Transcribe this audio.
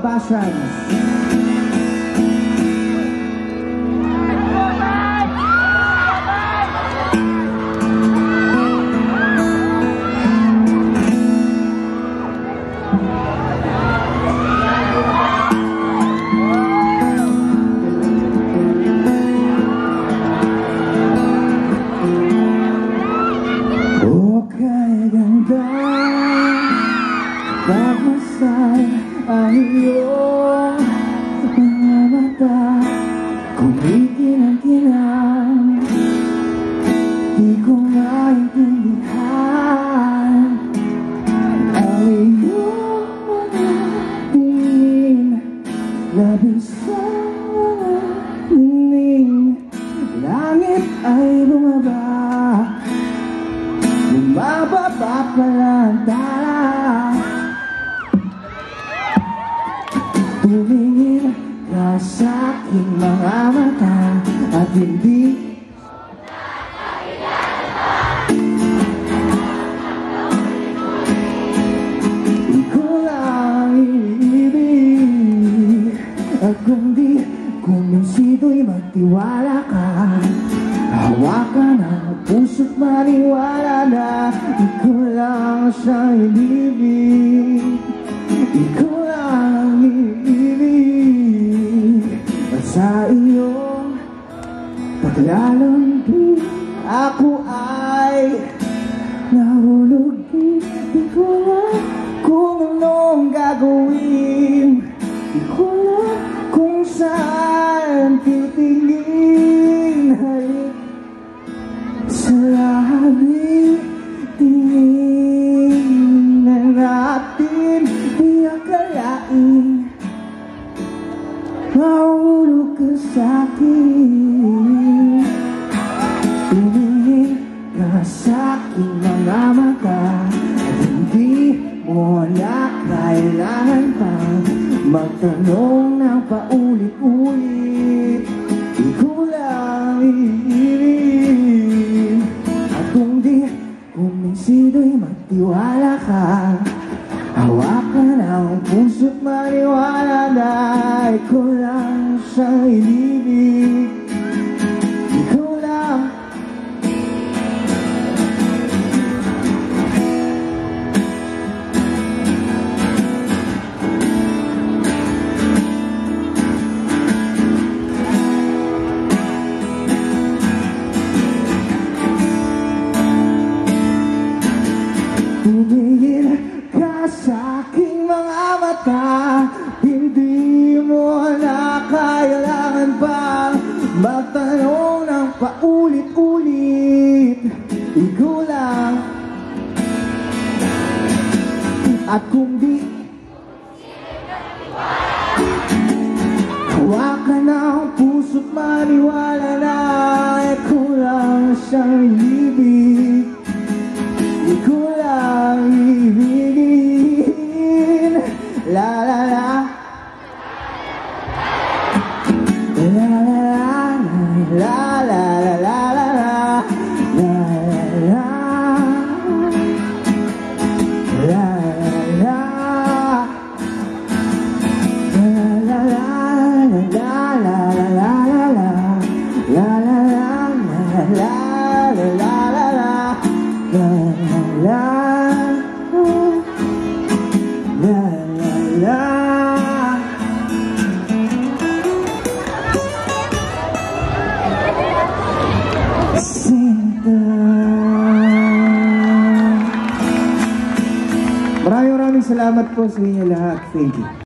bass drums. Oh, kaya ganda. Ang iyong mga mata Kumikinang-kinang Di ko maintindihan Ang iyong mga tingin Labis sa mga ningning Langit ay bumaba Bumababa pala aking mga mata At hindi Ikaw lang iniibig At kung di kumbinsido'y magtiwala ka Hawakan ang puso't maniwala na Ikaw lang siyang inibig Ikaw sa iyong paglalambing Ako ay nahulog. Di ko alam kung anong gagawin. Di ko alam kung saan titingin. Halik sa labi Tingin na natin. Di akalain Mahulog ka sa'kin Tumingin ka sa aking mga mata At hindi mo na pa Magtanong ng paulit-ulit. Ikaw lang iibig At kung di kuminsido'y magtiwala ka Hawakan ang puso't maniwala na Ikaw lang siyang inibig Ikaw lang Tumingin ka sa aking mga mata. Hindi mo na pa Magtanong ng paulit-ulit. Ikaw lang. At kung di Hawakan ang puso't maniwala na Ikaw lang siyang ibig Maraming maraming salamat po sa inyo lahat. Thank you.